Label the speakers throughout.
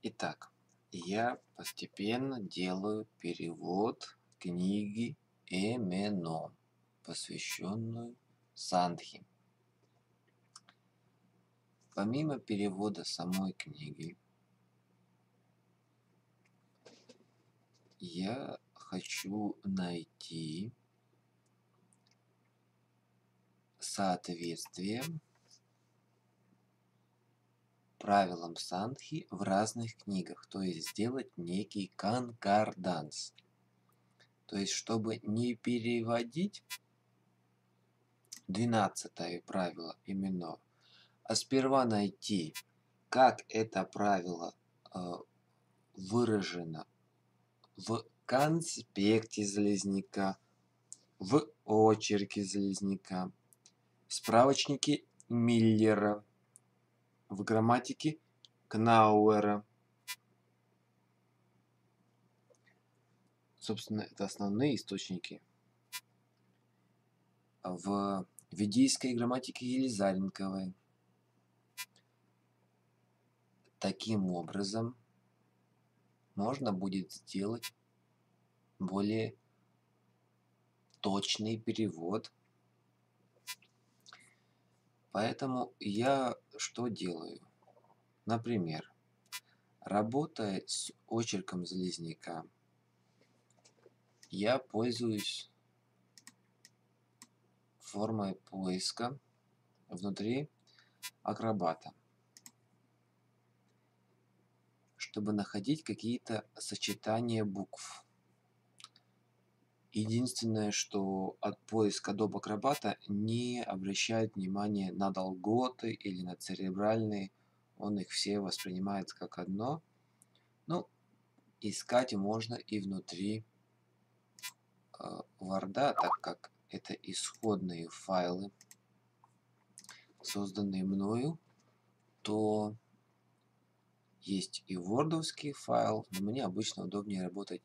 Speaker 1: Итак, я постепенно делаю перевод книги Эмено, посвященную Сандхи. Помимо перевода самой книги, я хочу найти соответствие правилам Сандхи в разных книгах, то есть сделать некий конкорданс. То есть, чтобы не переводить 12 правило именно, а сперва найти, как это правило э, выражено в конспекте Залезняка, в очерке Залезняка, в справочнике Миллера, в грамматике Кнауэра. Собственно, это основные источники. В ведийской грамматике Елизаренковой. Таким образом, можно будет сделать более точный перевод Поэтому я что делаю? Например, работая с очерком Залезняка, я пользуюсь формой поиска внутри акробата, чтобы находить какие-то сочетания букв. Единственное, что от поиска доп. акробата не обращает внимания на долготы или на церебральные. Он их все воспринимает как одно. Ну, искать можно и внутри э, Word, так как это исходные файлы, созданные мною, то есть и вордовский файл, но мне обычно удобнее работать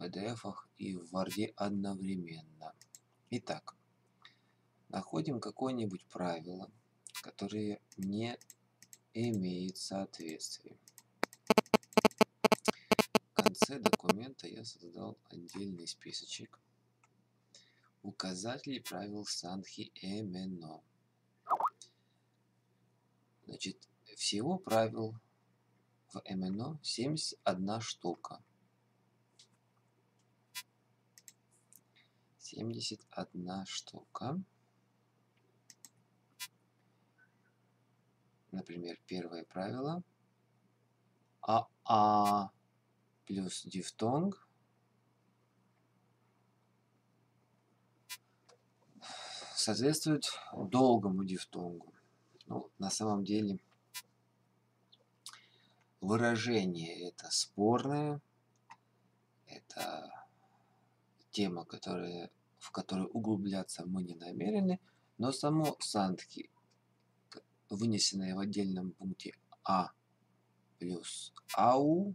Speaker 1: PDF и в Word одновременно. Итак, находим какое-нибудь правило, которое не имеет соответствия. В конце документа я создал отдельный списочек указателей правил Санхи Эмено. Значит, всего правил в Эмено 71 штука. 71 штука. Например, первое правило. АА плюс дифтонг соответствует долгому дифтонгу. Ну, на самом деле выражение это спорное, это тема, которая в которую углубляться мы не намерены, но само сандхи, вынесенное в отдельном пункте А плюс АУ,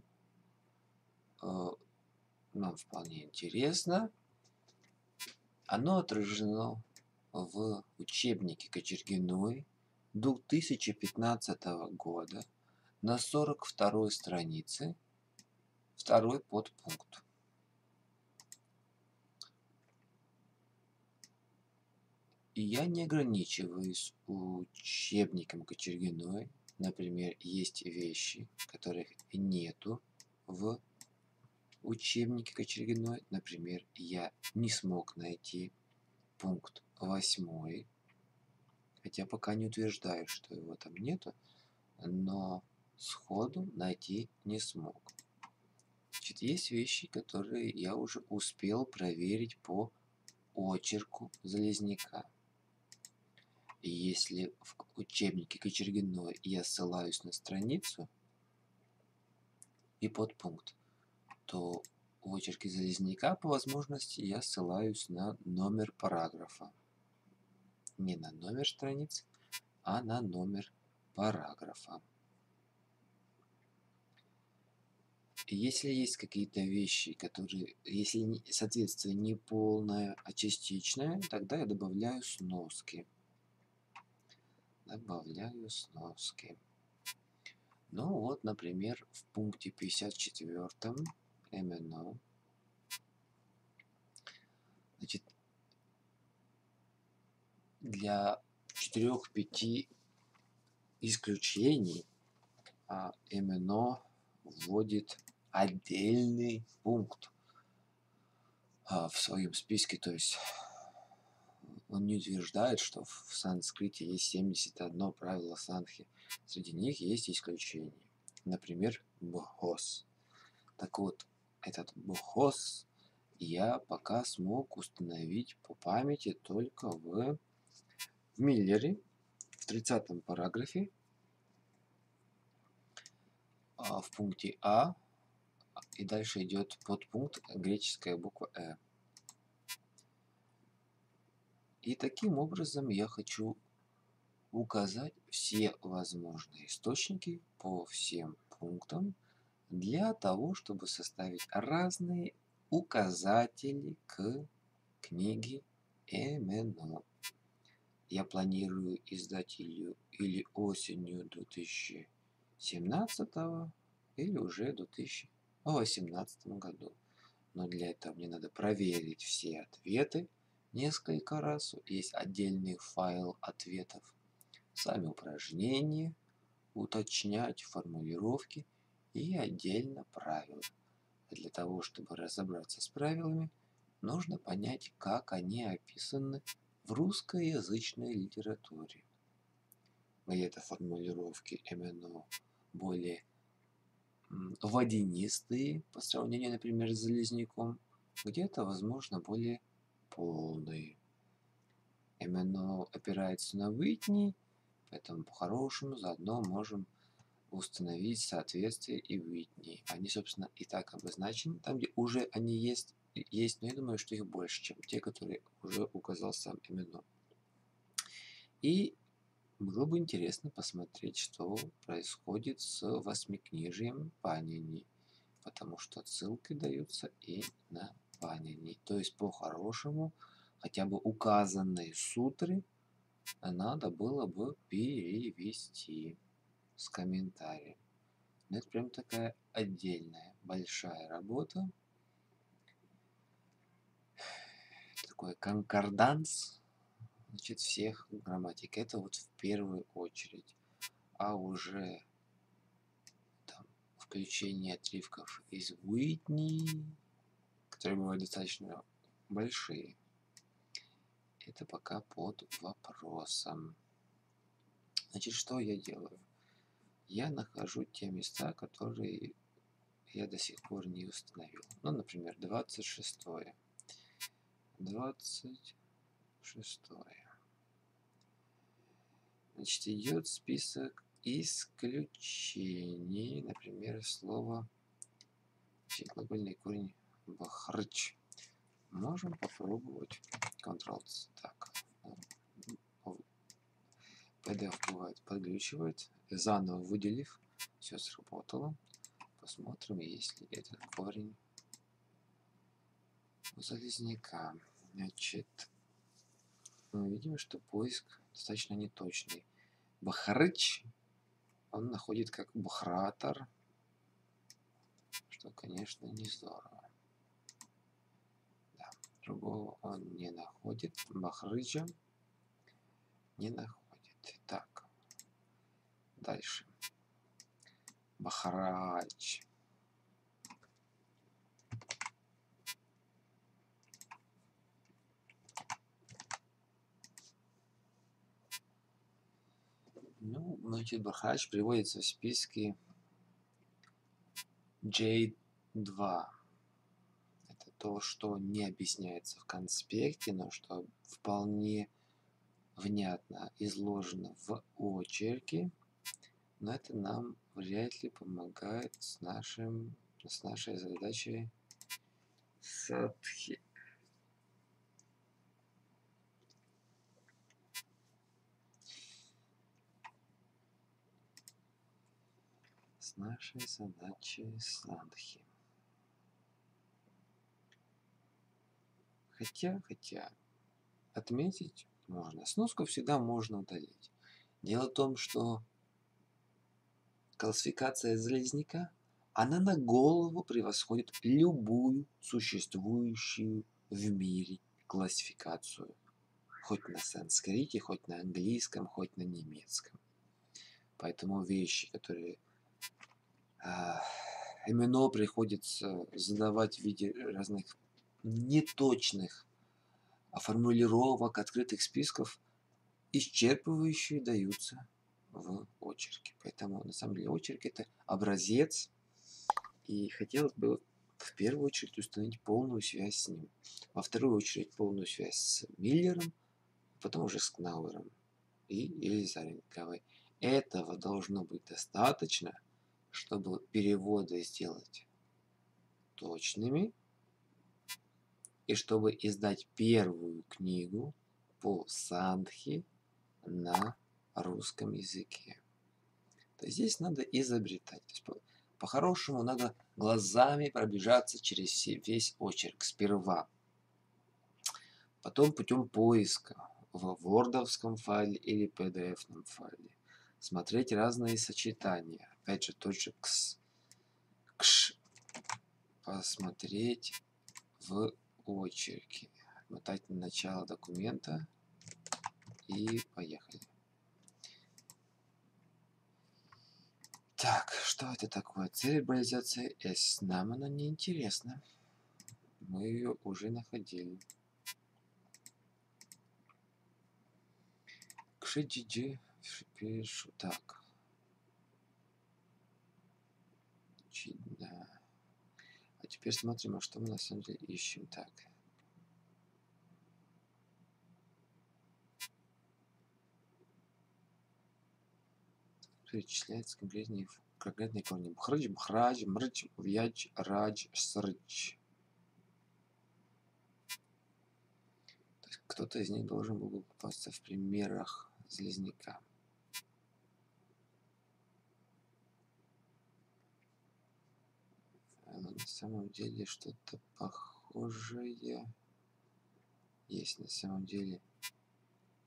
Speaker 1: э, нам вполне интересно. Оно отражено в учебнике Кочергиной 2015 года на 42 странице, второй подпункт. И я не ограничиваюсь учебником Кочергиной. Например, есть вещи, которых нету в учебнике Кочергиной. Например, я не смог найти пункт восьмой, хотя пока не утверждаю, что его там нету, но сходу найти не смог. Значит, есть вещи, которые я уже успел проверить по очерку Залезняка. Если в учебнике Кочергиной я ссылаюсь на страницу и подпункт, то в очерке Залезняка по возможности я ссылаюсь на номер параграфа. Не на номер страницы, а на номер параграфа. Если есть какие-то вещи, которые, если соответствие не полное, а частичное, тогда я добавляю сноски добавляю сноски. Ну вот, например, в пункте 54 MNO. Значит, для 4-5 исключений а МНО вводит отдельный пункт а, в своем списке, то есть он не утверждает, что в санскрите есть 71 правило санхи. Среди них есть исключения. Например, бхос. Так вот, этот бхос я пока смог установить по памяти только в, в Миллере, в 30 параграфе, а, в пункте А, и дальше идет подпункт греческая буква Э. И таким образом я хочу указать все возможные источники по всем пунктам для того, чтобы составить разные указатели к книге Эмено. Я планирую издать ее или осенью 2017 или уже в 2018 году. Но для этого мне надо проверить все ответы несколько раз. Есть отдельный файл ответов. Сами упражнения, уточнять формулировки и отдельно правила. Для того, чтобы разобраться с правилами, нужно понять, как они описаны в русскоязычной литературе. Где-то формулировки именно более водянистые по сравнению, например, с Залезняком, где-то, возможно, более полные. Именно опирается на Витни, поэтому по-хорошему заодно можем установить соответствие и Витни. Они, собственно, и так обозначены, там, где уже они есть, есть, но я думаю, что их больше, чем те, которые уже указал сам именно. И было бы интересно посмотреть, что происходит с восьмикнижием Панини, потому что ссылки даются и на Панини. То есть, по-хорошему, хотя бы указанные сутры надо было бы перевести с комментарием. Но это прям такая отдельная большая работа. Такой конкорданс значит, всех грамматик. Это вот в первую очередь. А уже там, включение отрывков из Уитни, которые бывают достаточно большие, это пока под вопросом. Значит, что я делаю? Я нахожу те места, которые я до сих пор не установил. Ну, например, 26. 26. Значит, идет список исключений. Например, слово глагольный корень бахрыч. Можем попробовать Ctrl-C. Так. PDF бывает подглючивает. Заново выделив, все сработало. Посмотрим, есть ли этот корень у залезняка. Значит, мы видим, что поиск достаточно неточный. Бахарыч он находит как бахратор, что, конечно, не здорово. Другого он не находит. Бахрыча не находит. Так, дальше. Бахарач. Ну, значит, Бахач приводится в списке J2. То, что не объясняется в конспекте, но что вполне внятно изложено в очерке. Но это нам вряд ли помогает с, нашим, с нашей задачей садхи. нашей задачей садхи. Хотя, хотя, отметить можно. Сноску всегда можно удалить. Дело в том, что классификация Залезняка, она на голову превосходит любую существующую в мире классификацию. Хоть на санскрите, хоть на английском, хоть на немецком. Поэтому вещи, которые а, именно приходится задавать в виде разных неточных формулировок, открытых списков, исчерпывающие даются в очерке. Поэтому, на самом деле, очерк – это образец, и хотелось бы в первую очередь установить полную связь с ним. Во вторую очередь полную связь с Миллером, потом уже с Кнауэром и Елизаренковой. Этого должно быть достаточно, чтобы переводы сделать точными, и чтобы издать первую книгу по Сандхи на русском языке. То есть здесь надо изобретать. По-хорошему по надо глазами пробежаться через весь очерк сперва. Потом путем поиска в вордовском файле или pdf файле. Смотреть разные сочетания. Опять же, тот же кс. Кш. Посмотреть в очерке. Мотать на начало документа. И поехали. Так, что это такое? Церебрализация S. Нам она не интересна. Мы ее уже находили. Кшиджиджи пишу так. А теперь смотрим, а что мы на самом деле ищем. Так. перечисляется конкретные, конкретные корни. Бхрадж, бхрадж, мрч, вьяч, радж, срч. кто-то из них должен был попасться в примерах Залезняка. Но на самом деле что-то похожее есть на самом деле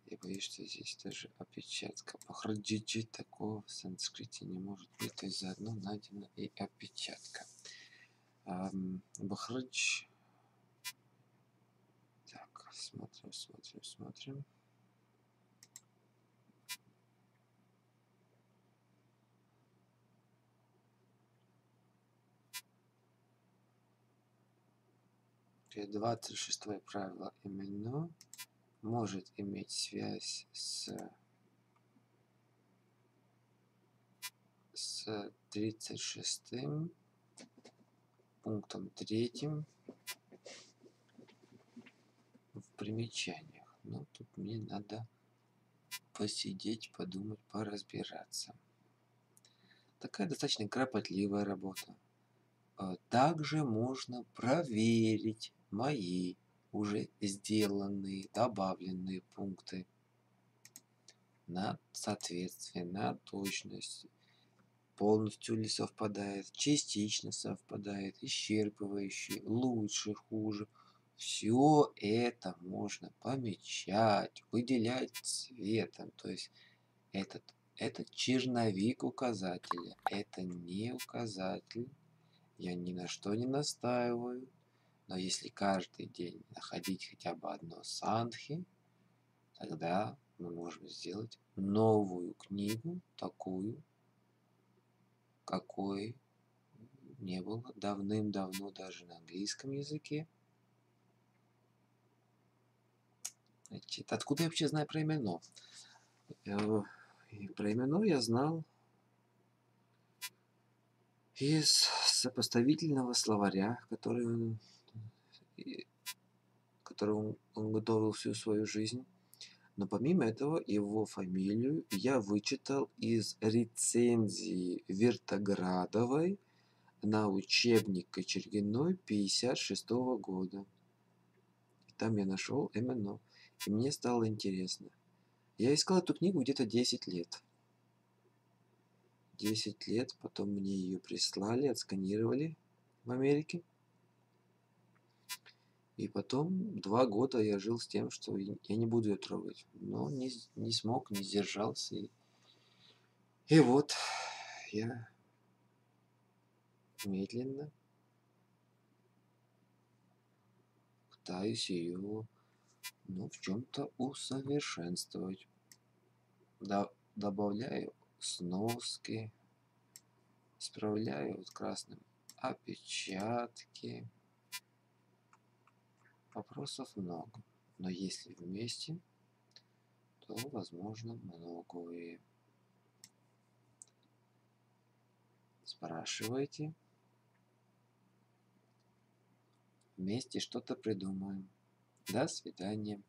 Speaker 1: я боюсь, что здесь даже опечатка. Пахраджиджи такого в санскрите не может быть. То есть заодно найдена и опечатка. Бахрадж. Так, смотрим, смотрим, смотрим. Двадцать шестое правило именно может иметь связь с с 36 пунктом третьим в примечаниях. Но тут мне надо посидеть, подумать, поразбираться. Такая достаточно кропотливая работа. А также можно проверить мои уже сделанные, добавленные пункты на соответствие, на точность, полностью ли совпадает, частично совпадает, исчерпывающий, лучше, хуже. Все это можно помечать, выделять цветом. То есть этот, этот черновик указателя, это не указатель. Я ни на что не настаиваю. Но если каждый день находить хотя бы одно сандхи, тогда мы можем сделать новую книгу, такую, какой не было давным-давно даже на английском языке. Значит, откуда я вообще знаю про имено? Э, про имено я знал из сопоставительного словаря, который он которого он готовил всю свою жизнь. Но помимо этого, его фамилию я вычитал из рецензии Вертоградовой на учебник Кочергиной 56 -го года. И там я нашел именно. И мне стало интересно. Я искал эту книгу где-то 10 лет. 10 лет, потом мне ее прислали, отсканировали в Америке. И потом два года я жил с тем, что я не буду ее трогать. Но не, не смог, не сдержался. И, и вот, я медленно пытаюсь ее ну, в чем-то усовершенствовать. До, добавляю сноски, исправляю вот красным опечатки. Вопросов много, но если вместе, то возможно многое. Спрашивайте. Вместе что-то придумаем. До свидания.